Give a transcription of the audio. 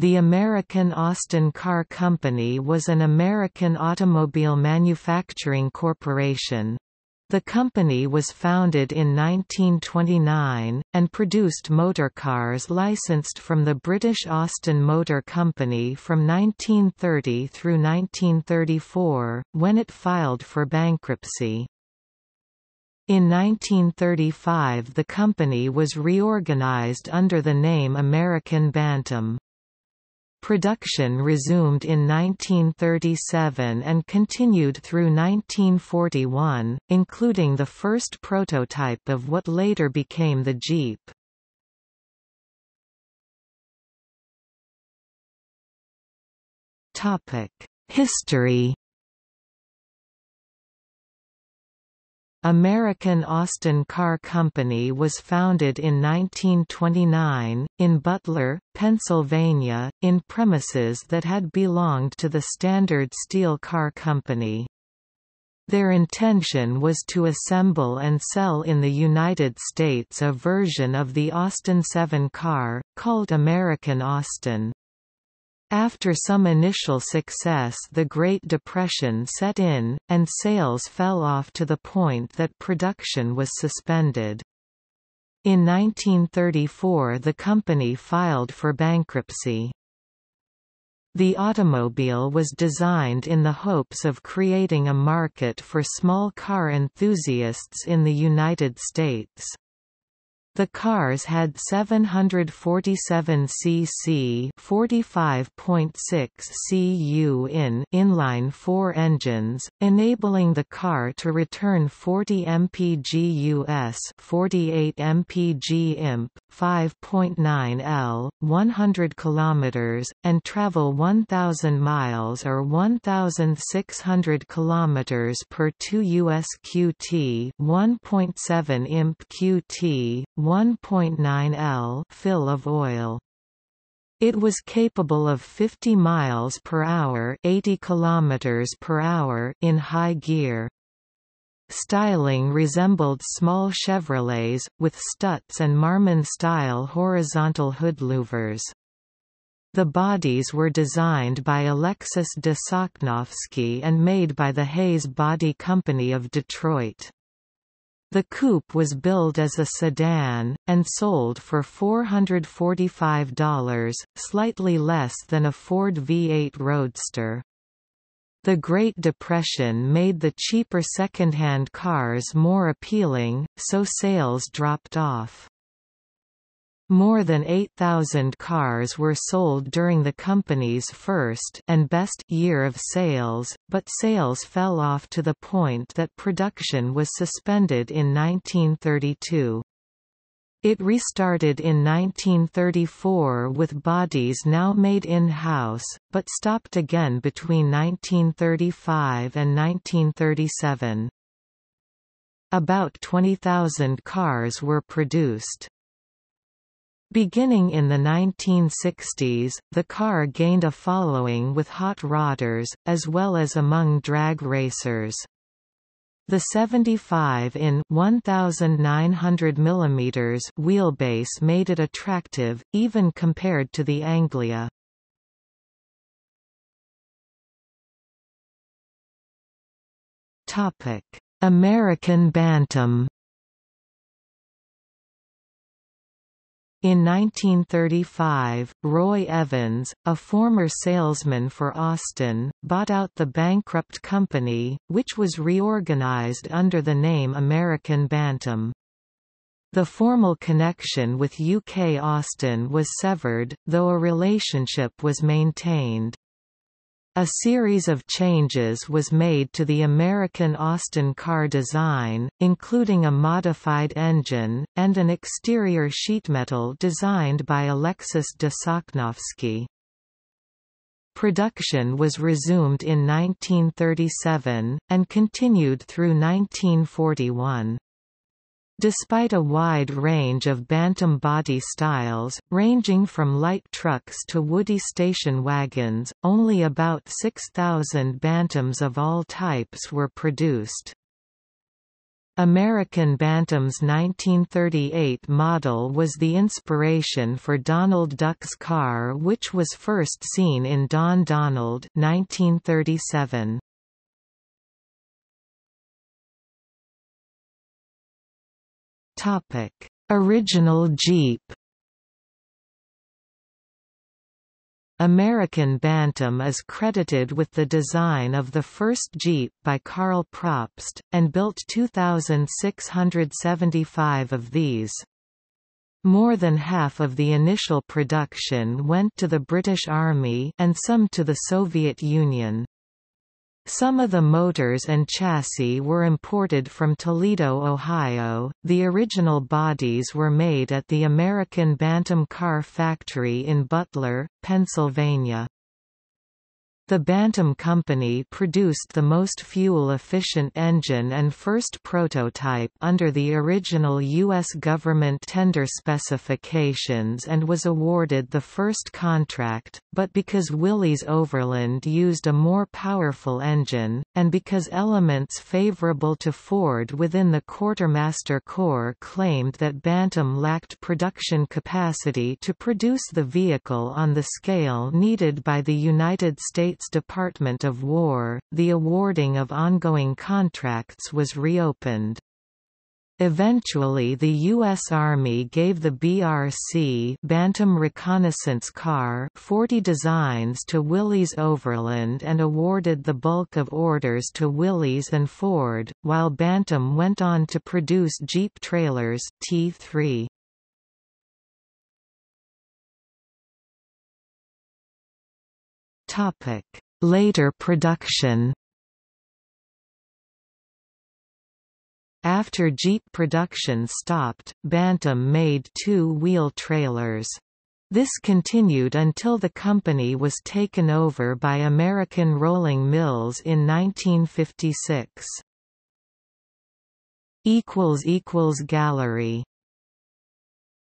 The American Austin Car Company was an American automobile manufacturing corporation. The company was founded in 1929, and produced motorcars licensed from the British Austin Motor Company from 1930 through 1934, when it filed for bankruptcy. In 1935 the company was reorganized under the name American Bantam. Production resumed in 1937 and continued through 1941, including the first prototype of what later became the Jeep. History American Austin Car Company was founded in 1929, in Butler, Pennsylvania, in premises that had belonged to the Standard Steel Car Company. Their intention was to assemble and sell in the United States a version of the Austin 7 car, called American Austin. After some initial success the Great Depression set in, and sales fell off to the point that production was suspended. In 1934 the company filed for bankruptcy. The automobile was designed in the hopes of creating a market for small car enthusiasts in the United States. The cars had 747 cc 45.6 cu in inline 4 engines, enabling the car to return 40 mpg US 48 mpg imp 5.9 L 100 km and travel 1000 miles or 1600 km per 2 US QT 1.7 imp QT 1.9 L fill of oil. It was capable of 50 miles per hour, 80 kilometers per hour in high gear. Styling resembled small Chevrolets, with Stutz and Marmon-style horizontal hoodlouvers. The bodies were designed by Alexis de Sosnovsky and made by the Hayes Body Company of Detroit. The coupe was billed as a sedan, and sold for $445, slightly less than a Ford V8 Roadster. The Great Depression made the cheaper second-hand cars more appealing, so sales dropped off. More than 8,000 cars were sold during the company's first and best year of sales, but sales fell off to the point that production was suspended in 1932. It restarted in 1934 with bodies now made in-house, but stopped again between 1935 and 1937. About 20,000 cars were produced. Beginning in the 1960s, the car gained a following with hot rodders, as well as among drag racers. The 75 in 1900 mm wheelbase made it attractive, even compared to the Anglia. American Bantam In 1935, Roy Evans, a former salesman for Austin, bought out the bankrupt company, which was reorganized under the name American Bantam. The formal connection with UK Austin was severed, though a relationship was maintained. A series of changes was made to the American Austin car design, including a modified engine, and an exterior sheetmetal designed by Alexis de Sosnovsky. Production was resumed in 1937, and continued through 1941. Despite a wide range of Bantam body styles, ranging from light trucks to woody station wagons, only about 6,000 Bantams of all types were produced. American Bantam's 1938 model was the inspiration for Donald Duck's car which was first seen in Don Donald 1937. Original Jeep American Bantam is credited with the design of the first Jeep by Karl Probst, and built 2,675 of these. More than half of the initial production went to the British Army and some to the Soviet Union. Some of the motors and chassis were imported from Toledo, Ohio. The original bodies were made at the American Bantam Car Factory in Butler, Pennsylvania. The Bantam Company produced the most fuel-efficient engine and first prototype under the original U.S. government tender specifications and was awarded the first contract, but because Willys Overland used a more powerful engine, and because elements favorable to Ford within the Quartermaster Corps claimed that Bantam lacked production capacity to produce the vehicle on the scale needed by the United States States Department of War, the awarding of ongoing contracts was reopened. Eventually the U.S. Army gave the BRC Bantam Reconnaissance Car 40 designs to Willys Overland and awarded the bulk of orders to Willys and Ford, while Bantam went on to produce Jeep trailers T3. Topic: Later production. After Jeep production stopped, Bantam made two-wheel trailers. This continued until the company was taken over by American Rolling Mills in 1956. Gallery